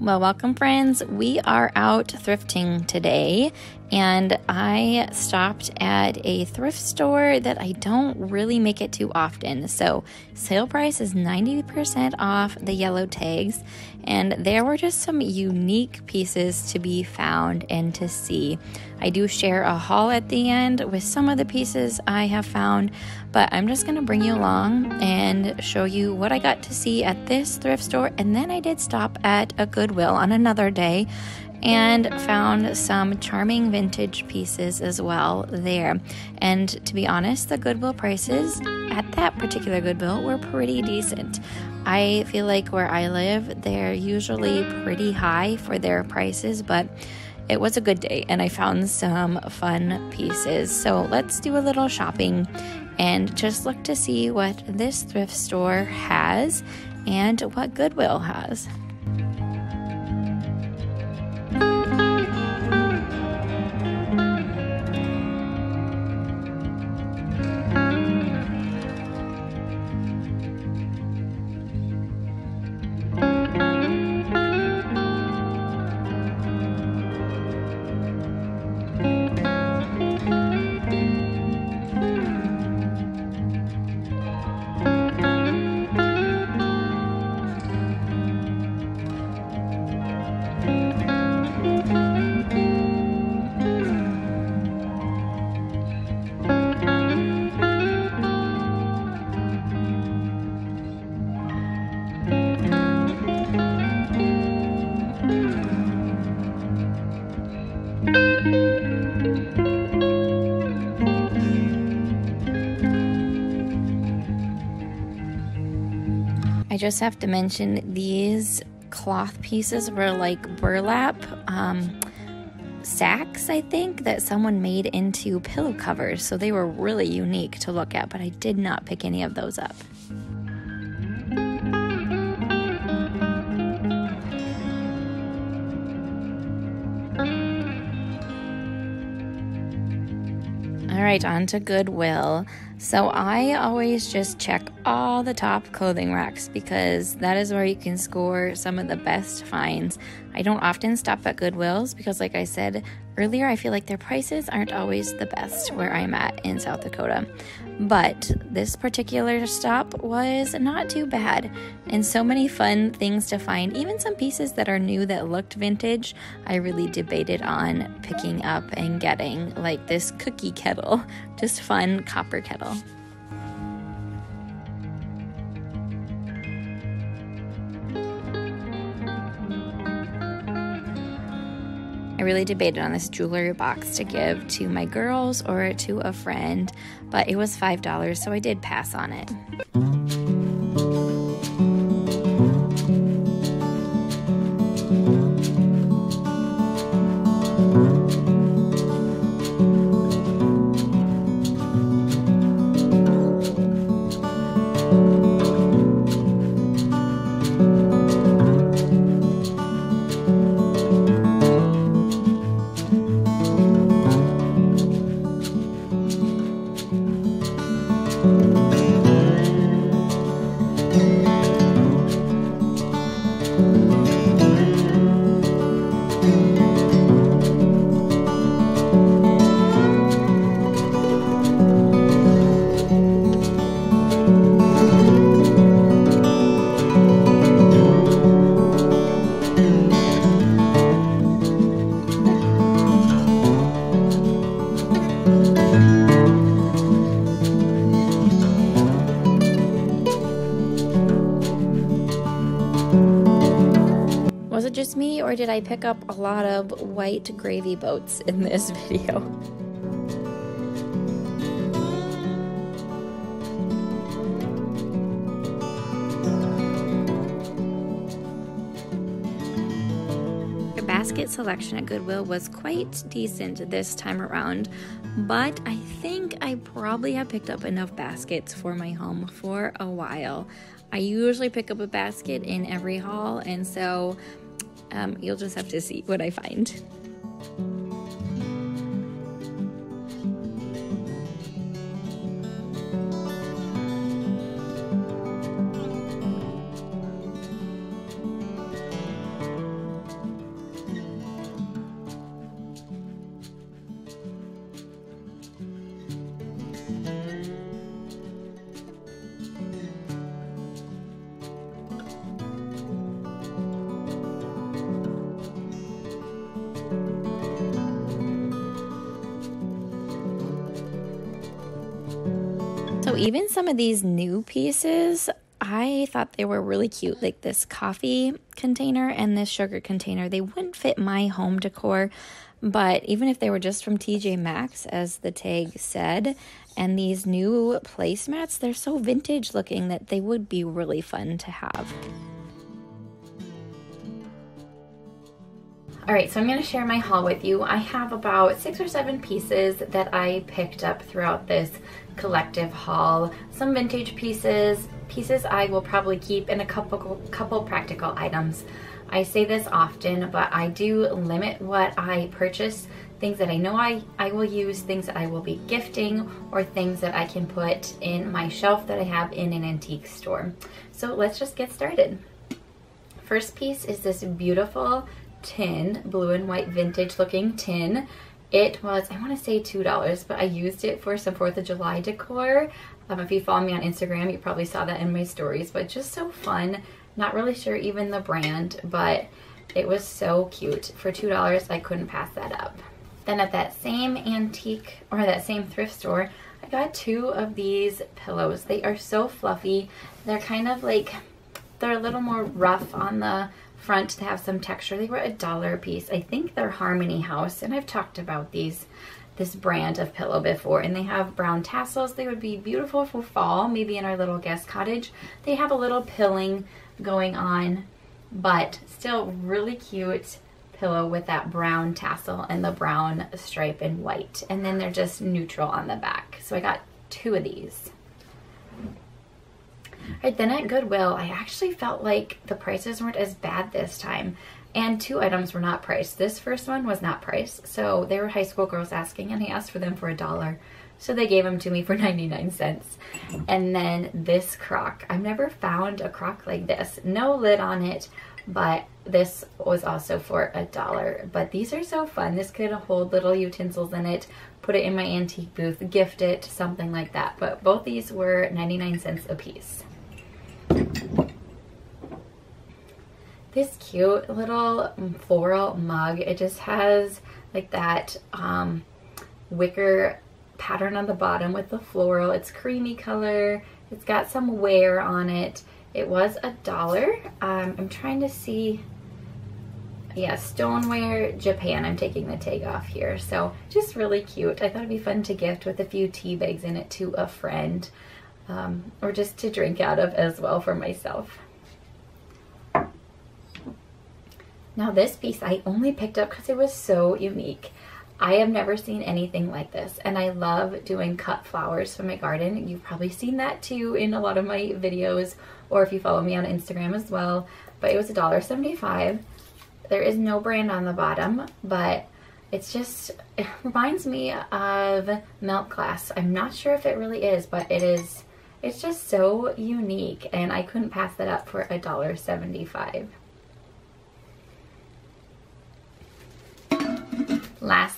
Well, welcome, friends. We are out thrifting today, and I stopped at a thrift store that I don't really make it too often. So, sale price is 90% off the yellow tags, and there were just some unique pieces to be found and to see. I do share a haul at the end with some of the pieces I have found, but I'm just to bring you along and show you what I got to see at this thrift store, and then I did stop at a Goodwill on another day and found some charming vintage pieces as well there. And to be honest, the Goodwill prices at that particular Goodwill were pretty decent. I feel like where I live, they're usually pretty high for their prices, but it was a good day and I found some fun pieces. So let's do a little shopping and just look to see what this thrift store has and what Goodwill has. Just have to mention these cloth pieces were like burlap um, sacks, I think, that someone made into pillow covers. So they were really unique to look at, but I did not pick any of those up. All right, on to Goodwill. So I always just check all the top clothing racks because that is where you can score some of the best finds. I don't often stop at Goodwills because, like I said earlier, I feel like their prices aren't always the best where I'm at in South Dakota. But this particular stop was not too bad, and so many fun things to find, even some pieces that are new that looked vintage. I really debated on picking up and getting, like this cookie kettle, just fun copper kettle. I really debated on this jewelry box to give to my girls or to a friend, but it was $5, so I did pass on it. Me, or did I pick up a lot of white gravy boats in this video? The basket selection at Goodwill was quite decent this time around, but I think I probably have picked up enough baskets for my home for a while. I usually pick up a basket in every haul, and so um, you'll just have to see what I find. Mm-hmm. even some of these new pieces, I thought they were really cute. Like this coffee container and this sugar container, they wouldn't fit my home decor. But even if they were just from TJ Maxx, as the tag said, and these new placemats, they're so vintage looking that they would be really fun to have. All right, so I'm gonna share my haul with you. I have about six or seven pieces that I picked up throughout this collective haul. Some vintage pieces, pieces I will probably keep, and a couple, couple practical items. I say this often, but I do limit what I purchase. Things that I know I, I will use, things that I will be gifting, or things that I can put in my shelf that I have in an antique store. So let's just get started. First piece is this beautiful tin, blue and white vintage looking tin. It was, I want to say $2, but I used it for some 4th of July decor. Um, if you follow me on Instagram, you probably saw that in my stories, but just so fun. Not really sure even the brand, but it was so cute. For $2, I couldn't pass that up. Then at that same antique, or that same thrift store, I got two of these pillows. They are so fluffy. They're kind of like, they're a little more rough on the front to have some texture. They were a dollar a piece. I think they're Harmony House, and I've talked about these this brand of pillow before and they have brown tassels. They would be beautiful for fall maybe in our little guest cottage. They have a little pilling going on but still really cute pillow with that brown tassel and the brown stripe and white. And then they're just neutral on the back. So I got two of these Right, then at Goodwill, I actually felt like the prices weren't as bad this time. And two items were not priced. This first one was not priced. So they were high school girls asking, and I asked for them for a dollar. So they gave them to me for 99 cents. And then this crock. I've never found a crock like this. No lid on it, but this was also for a dollar. But these are so fun. This could hold little utensils in it, put it in my antique booth, gift it, something like that. But both these were 99 cents a piece. This cute little floral mug. It just has like that um, wicker pattern on the bottom with the floral. It's creamy color. It's got some wear on it. It was a dollar. Um, I'm trying to see yeah, stoneware Japan. I'm taking the tag off here. So just really cute. I thought it'd be fun to gift with a few tea bags in it to a friend um, or just to drink out of as well for myself. Now this piece I only picked up because it was so unique. I have never seen anything like this and I love doing cut flowers from my garden. You've probably seen that too in a lot of my videos or if you follow me on Instagram as well. But it was $1.75. There is no brand on the bottom, but it's just, it reminds me of Milk Glass. I'm not sure if it really is, but it is, it's just so unique and I couldn't pass that up for $1.75.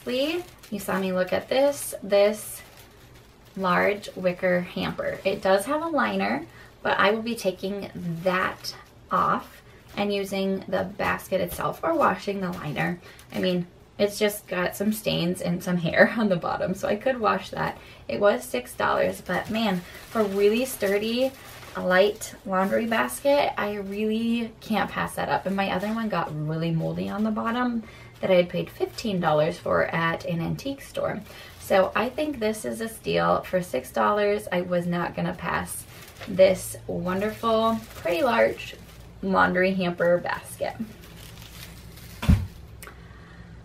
Lastly, you saw me look at this, this large wicker hamper. It does have a liner, but I will be taking that off and using the basket itself or washing the liner. I mean, it's just got some stains and some hair on the bottom, so I could wash that. It was $6, but man, for really sturdy, light laundry basket, I really can't pass that up. And my other one got really moldy on the bottom that I had paid $15 for at an antique store. So I think this is a steal. For $6, I was not gonna pass this wonderful, pretty large laundry hamper basket.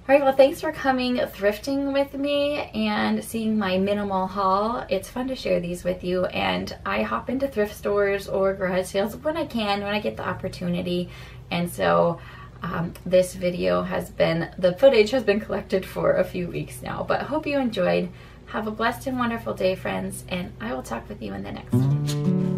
All right, well, thanks for coming thrifting with me and seeing my minimal haul. It's fun to share these with you, and I hop into thrift stores or garage sales when I can, when I get the opportunity. And so um, this video has been, the footage has been collected for a few weeks now, but hope you enjoyed. Have a blessed and wonderful day, friends, and I will talk with you in the next one.